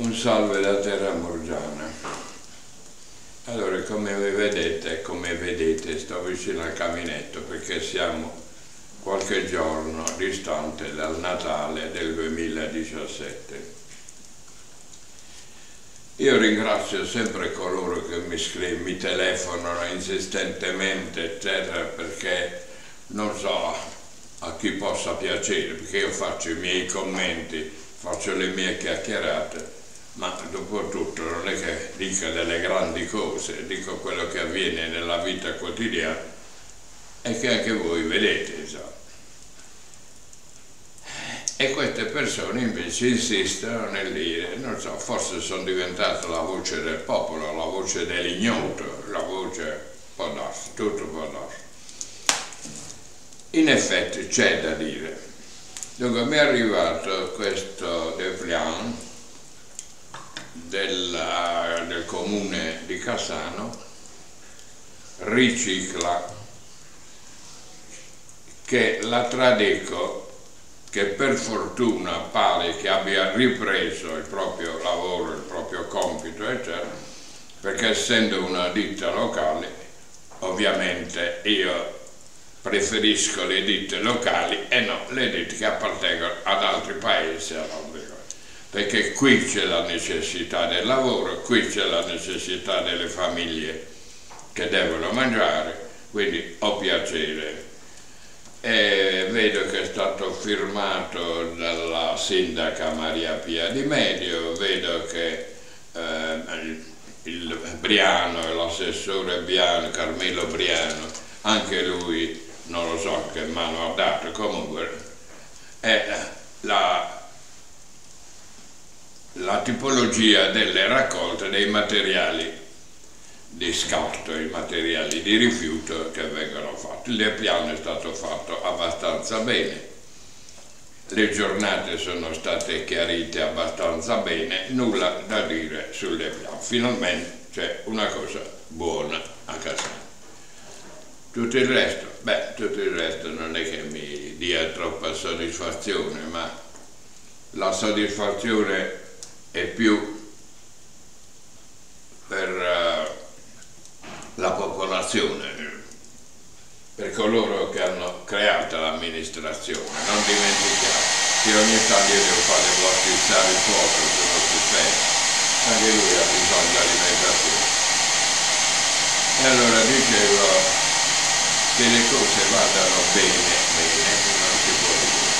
Un salve da Terra Murgiana. Allora, come vedete, come vedete, sto vicino al caminetto perché siamo qualche giorno distante dal Natale del 2017. Io ringrazio sempre coloro che mi, scrivono, mi telefonano insistentemente, eccetera, perché non so a chi possa piacere, perché io faccio i miei commenti, faccio le mie chiacchierate ma dopo tutto non è che dica delle grandi cose, dico quello che avviene nella vita quotidiana e che anche voi vedete. Insomma. E queste persone invece insistono nel dire, non so, forse sono diventate la voce del popolo, la voce dell'ignoto, la voce può darsi, tutto può darsi. In effetti c'è da dire. Dunque mi è arrivato questo Depliant del, del comune di Cassano ricicla che la Tradeco che per fortuna pare che abbia ripreso il proprio lavoro, il proprio compito, eccetera, perché essendo una ditta locale, ovviamente io preferisco le ditte locali e no le ditte che appartengono ad altri paesi, perché qui c'è la necessità del lavoro, qui c'è la necessità delle famiglie che devono mangiare, quindi ho piacere. E vedo che è stato firmato dalla sindaca Maria Pia Di Medio, vedo che eh, il Briano, l'assessore Briano, Carmelo Briano, anche lui non lo so che mano ha dato, comunque è la la tipologia delle raccolte dei materiali di scarto, i materiali di rifiuto che vengono fatti. Il piano è stato fatto abbastanza bene, le giornate sono state chiarite abbastanza bene, nulla da dire sulle piano. Finalmente c'è una cosa buona a casa. Tutto il resto, beh, tutto il resto non è che mi dia troppa soddisfazione, ma la soddisfazione è più per uh, la popolazione, per coloro che hanno creato l'amministrazione. Non dimenticate che ogni tanto io devo fare blocchizzare il fuoco se non si spegne, anche lui ha bisogno di alimentazione. E allora dicevo che le cose vadano bene, bene, non si può dire.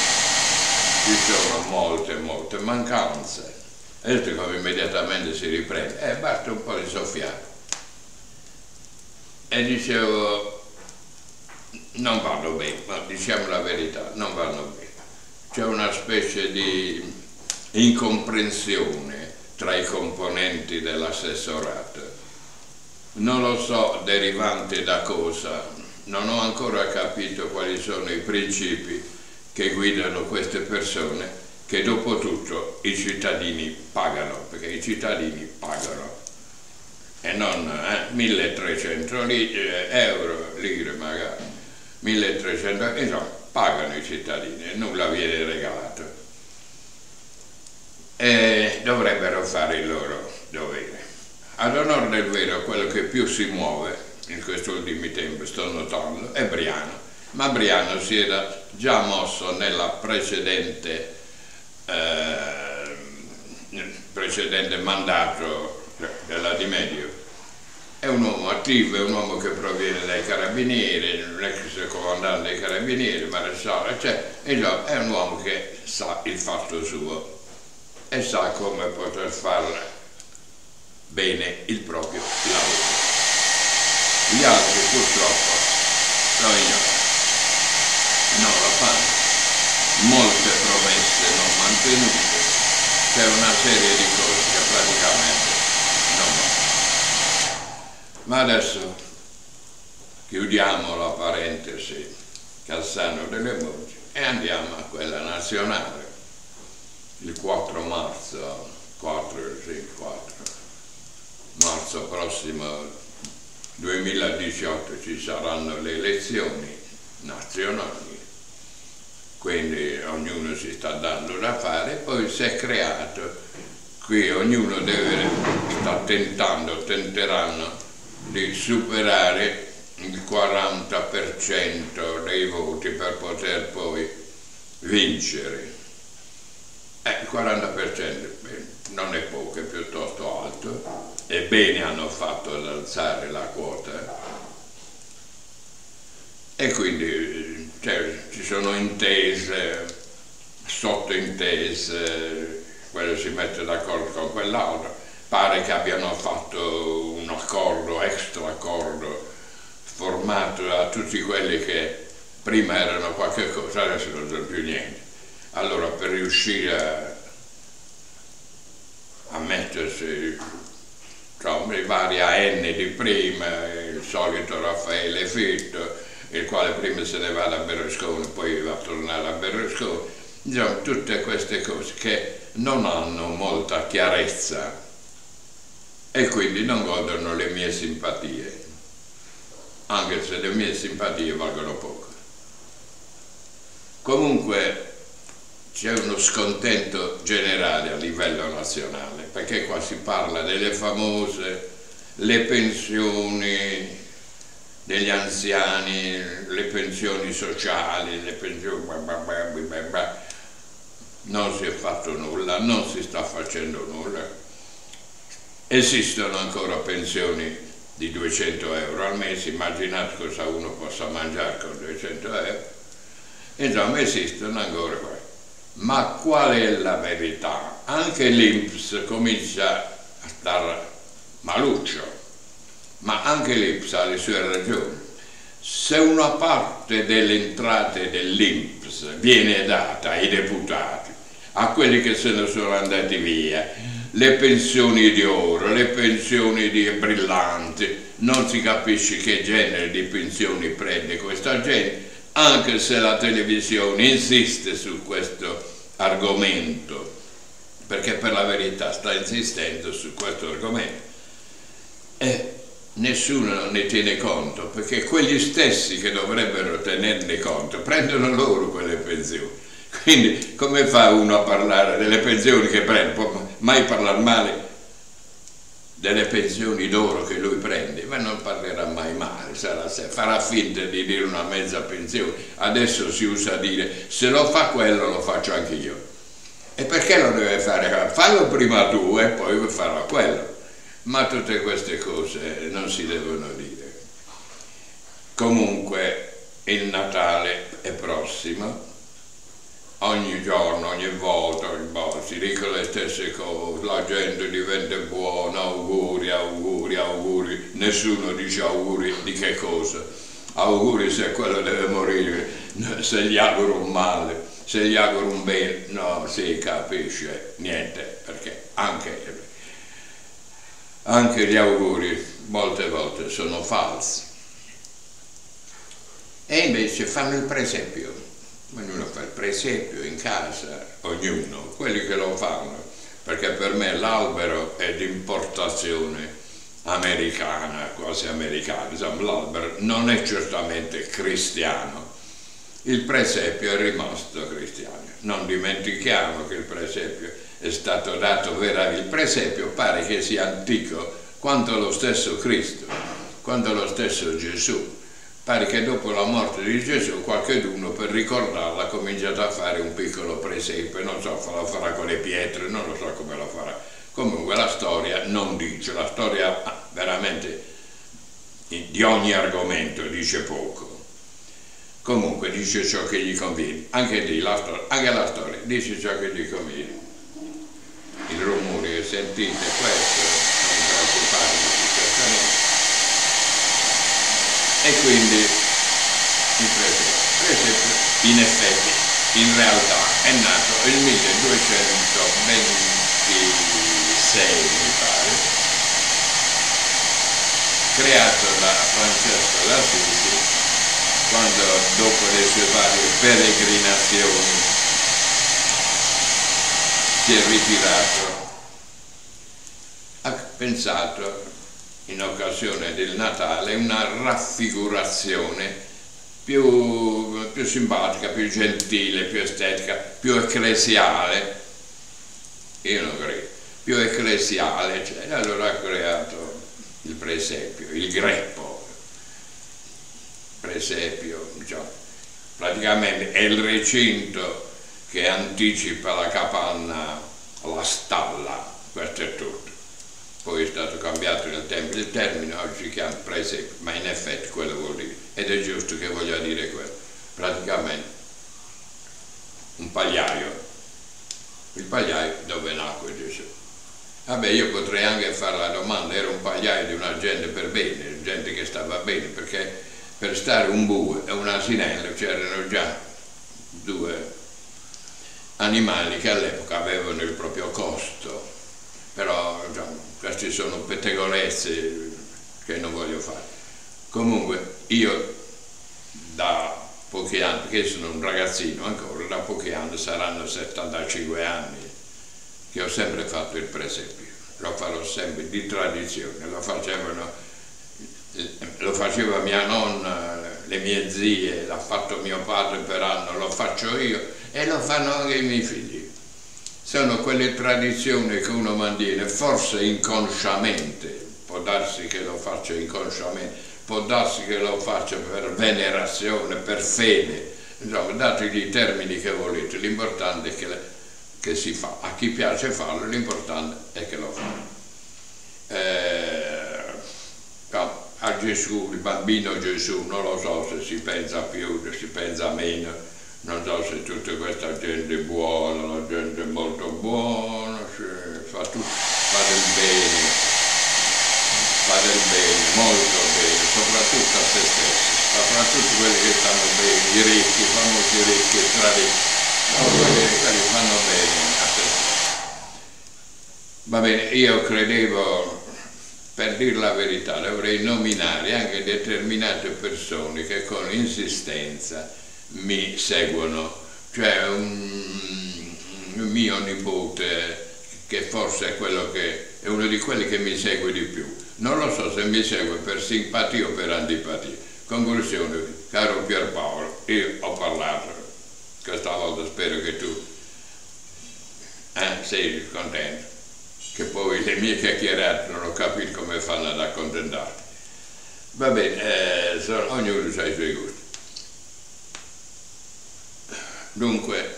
Ci sono molte, molte mancanze Vedete come immediatamente si riprende? Eh, basta un po' di soffiare. E dicevo, non vanno bene, ma diciamo la verità, non vanno bene. C'è una specie di incomprensione tra i componenti dell'assessorato. Non lo so derivante da cosa, non ho ancora capito quali sono i principi che guidano queste persone che dopo tutto i cittadini pagano, perché i cittadini pagano e non eh, 1300 li, eh, euro, lire magari, 1300, insomma pagano i cittadini nulla viene regalato. E dovrebbero fare il loro dovere. Ad onore del vero, quello che più si muove in questi ultimi tempi, sto notando, è Briano, ma Briano si era già mosso nella precedente nel precedente mandato della Di Medio. È un uomo attivo, è un uomo che proviene dai carabinieri, l'ex comandante dei carabinieri, maresciallo, cioè, è un uomo che sa il fatto suo e sa come poter fare bene il proprio lavoro. Gli altri purtroppo lo ignorano, non lo fanno molte mantenute, c'è una serie di cose che praticamente non vanno. Ma adesso chiudiamo la parentesi Cassano delle Voci e andiamo a quella nazionale, il 4 marzo, 4, sì, 4 marzo prossimo 2018 ci saranno le elezioni nazionali quindi ognuno si sta dando da fare, poi si è creato. Qui ognuno deve, sta tentando, tenteranno di superare il 40% dei voti per poter poi vincere. Eh, il 40% non è poco, è piuttosto alto. E bene hanno fatto ad alzare la quota. E quindi sono intese, sottointese, quello si mette d'accordo con quell'altro, pare che abbiano fatto un accordo, extra accordo, formato a tutti quelli che prima erano qualche cosa, adesso non sono più niente. Allora per riuscire a, a mettersi insomma, i vari AN di prima, il solito Raffaele Fitto, il quale prima se ne va da Berlusconi, poi va a tornare a Berlusconi, insomma tutte queste cose che non hanno molta chiarezza e quindi non godono le mie simpatie, anche se le mie simpatie valgono poco. Comunque c'è uno scontento generale a livello nazionale, perché qua si parla delle famose, le pensioni degli anziani, le pensioni sociali, le pensioni... Non si è fatto nulla, non si sta facendo nulla. Esistono ancora pensioni di 200 euro al mese, immaginate cosa uno possa mangiare con 200 euro. Insomma, esistono ancora qua. Ma qual è la verità? Anche l'Inps comincia a star maluccio ma anche l'Inps ha le sue ragioni. Se una parte delle entrate dell'Inps viene data ai deputati, a quelli che se ne sono andati via, le pensioni di oro, le pensioni di brillanti, non si capisce che genere di pensioni prende questa gente, anche se la televisione insiste su questo argomento, perché per la verità sta insistendo su questo argomento. E nessuno ne tiene conto, perché quegli stessi che dovrebbero tenerne conto prendono loro quelle pensioni. Quindi come fa uno a parlare delle pensioni che prende? Può mai parlare male delle pensioni d'oro che lui prende, ma non parlerà mai male, sarà, farà finta di dire una mezza pensione. Adesso si usa dire se lo fa quello lo faccio anche io. E perché lo deve fare? Fallo prima tu e poi farò quello ma tutte queste cose non si devono dire. Comunque il Natale è prossimo, ogni giorno, ogni volta si dicono le stesse cose, la gente diventa buona, auguri, auguri, auguri, nessuno dice auguri di che cosa, auguri se quello deve morire, se gli auguro un male, se gli auguro un bene, no, si capisce niente, perché anche anche gli auguri molte volte sono falsi. E invece fanno il presepio, ognuno fa il presepio in casa, ognuno, quelli che lo fanno, perché per me l'albero è di importazione americana, quasi americana, insomma l'albero non è certamente cristiano, il presepio è rimasto cristiano. Non dimentichiamo che il presepio è stato dato veramente, il presepio pare che sia antico quanto lo stesso Cristo, quanto lo stesso Gesù. Pare che dopo la morte di Gesù qualcuno per ricordarla ha cominciato a fare un piccolo presepio, non so se lo farà con le pietre, non lo so come lo farà. Comunque la storia non dice, la storia veramente di ogni argomento dice poco. Comunque dice ciò che gli conviene, anche, lì, la, anche la storia dice ciò che gli conviene il rumore che sentite questo non preoccupatevi certamente. E quindi il presepio in effetti in realtà è nato nel 1226 mi pare creato da Francesco d'Assisi quando dopo le sue varie peregrinazioni si è ritirato, pensato in occasione del Natale una raffigurazione più, più simpatica, più gentile, più estetica, più ecclesiale, io non credo, più ecclesiale, cioè, allora ha creato il presepio, il greppo, presepio, cioè, praticamente è il recinto che anticipa la capanna, la stalla, questo è tutto. Cambiato nel tempo il termine, oggi si chiama presepio, ma in effetti quello vuol dire, ed è giusto che voglia dire quello, praticamente un pagliaio, il pagliaio dove nacque Gesù. Vabbè, io potrei anche fare la domanda, era un pagliaio di una gente per bene, gente che stava bene, perché per stare un bue e un asinello c'erano già due animali che all'epoca avevano il proprio costo, però diciamo, queste sono pettegolezze che non voglio fare. Comunque io da pochi anni, perché sono un ragazzino ancora, da pochi anni saranno 75 anni, che ho sempre fatto il presepio, lo farò sempre di tradizione, lo facevano, lo faceva mia nonna, le mie zie, l'ha fatto mio padre per anno, lo faccio io e lo fanno anche i miei figli. Sono quelle tradizioni che uno mantiene, forse inconsciamente, può darsi che lo faccia inconsciamente, può darsi che lo faccia per venerazione, per fede, insomma dategli i termini che volete, l'importante è che che si fa. A chi piace farlo, l'importante è che lo fa. Eh, a Gesù, il bambino Gesù, non lo so se si pensa più, se si pensa meno, non so se tutta questa gente buona, la gente molto buona, fa, tutto, fa del bene, fa del bene, molto bene, soprattutto a se stessi, soprattutto quelli che stanno bene, i ricchi, i famosi ricchi, tra ricchi quelli fanno bene Va bene, io credevo, per dire la verità, dovrei nominare anche determinate persone che con insistenza mi seguono, cioè un mio nipote che forse è, quello che, è uno di quelli che mi segue di più. Non lo so se mi segue per simpatia o per antipatia. Conclusione, caro Pierpaolo, io ho parlato questa volta spero che tu eh, sei contento, che poi le mie chiacchierate non ho capito come fanno ad accontentarti. Va bene, eh, sono, ognuno ha i suoi gusti. Dunque,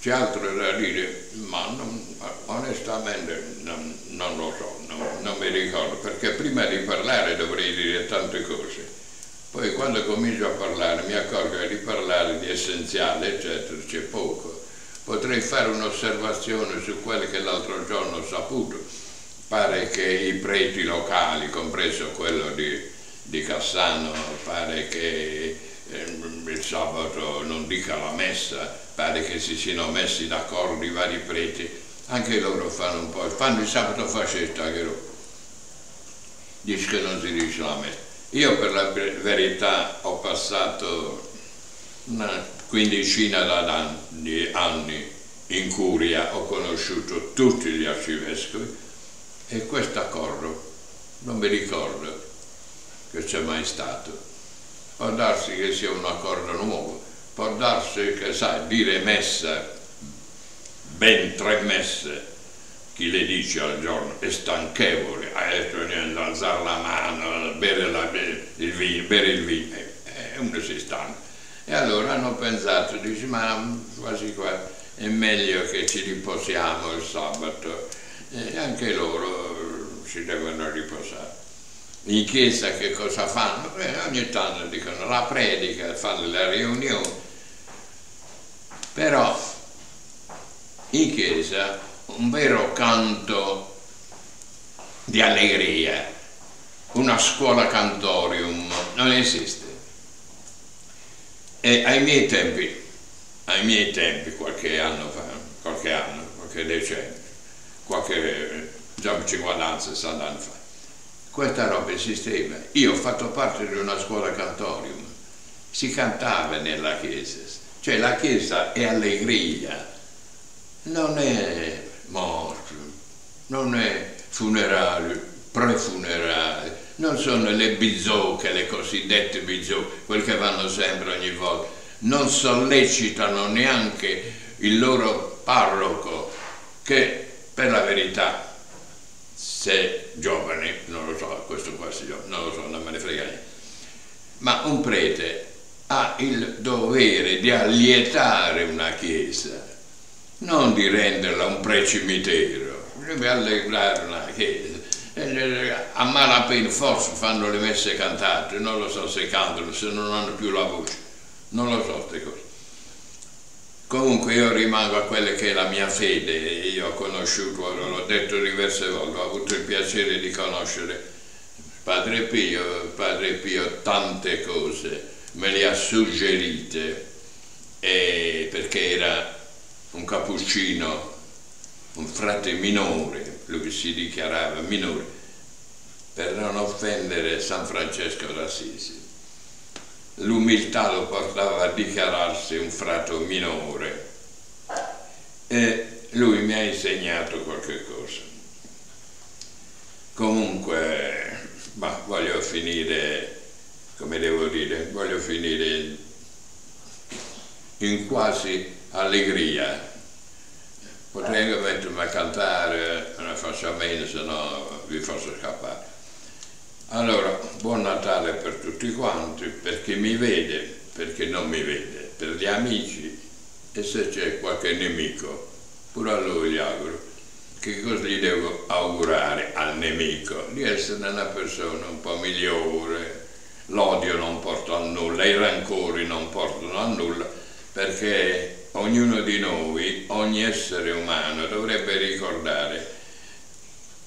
c'è altro da dire, ma non, onestamente non, non, lo so, non, non mi ricordo, perché prima di parlare dovrei dire tante cose poi quando comincio a parlare mi accorgo che di parlare di essenziale, eccetera, c'è poco. Potrei fare un'osservazione su quello che l'altro giorno ho saputo. Pare che i preti locali, compreso quello di, di Cassano, pare che eh, il sabato non dica la messa, pare che si siano messi d'accordo i vari preti, anche loro fanno un po', fanno il sabato fascista anche loro. Dice che non si dice la messa. Io per la verità ho passato una quindicina di anni in curia, ho conosciuto tutti gli arcivescovi e questo accordo non mi ricordo che c'è mai stato. Può darsi che sia un accordo nuovo, può darsi che, sai, dire messa, ben tre messe, chi le dice al giorno è stanchevole, adesso bisogna alzare la mano, bere, la, il vino, bere il vino, e uno si stanca. E allora hanno pensato, dice ma quasi qua è meglio che ci riposiamo il sabato, e anche loro si devono riposare. In chiesa che cosa fanno? Eh, ogni tanto dicono la predica, fanno le riunioni, però in chiesa un vero canto di allegria, una scuola cantorium, non esiste. E ai miei tempi, ai miei tempi, qualche anno fa, qualche anno, qualche decennio, qualche, diciamo 50-60 anni fa, questa roba esisteva. Io ho fatto parte di una scuola cantorium, si cantava nella chiesa, cioè la chiesa è allegria, non è morto, non è funerale, prefunerale, non sono le bizzocche, le cosiddette bizzocche, quelle che vanno sempre ogni volta, non sollecitano neanche il loro parroco che per la verità se giovani, non lo so, questo qua si non lo so, non me ne frega niente, ma un prete ha il dovere di allietare una chiesa, non di renderla un precimitero, deve allegrare una chiesa. A malapena forse fanno le messe cantate, non lo so se cantano, se non hanno più la voce, non lo so queste cose. Comunque io rimango a quella che è la mia fede, io ho conosciuto, l'ho detto diverse volte, ho avuto il piacere di conoscere Padre Pio, Padre Pio tante cose me le ha suggerite eh, perché era un cappuccino, un frate minore, lui si dichiarava minore, per non offendere San Francesco d'Assisi l'umiltà lo portava a dichiararsi un frato minore e lui mi ha insegnato qualche cosa. Comunque, bah, voglio finire, come devo dire, voglio finire in quasi allegria. Potrei mettermi a cantare, non ne faccio a meno, se no vi faccio scappare. Allora, buon Natale per tutti quanti, per chi mi vede, per chi non mi vede, per gli amici e se c'è qualche nemico, pure a lui gli auguro. Che cosa gli devo augurare al nemico? Di essere una persona un po' migliore, l'odio non porta a nulla, i rancori non portano a nulla, perché ognuno di noi, ogni essere umano dovrebbe ricordare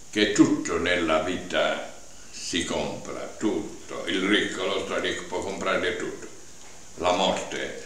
che tutto nella vita si compra tutto, il ricco, lo ricco può comprare tutto, la morte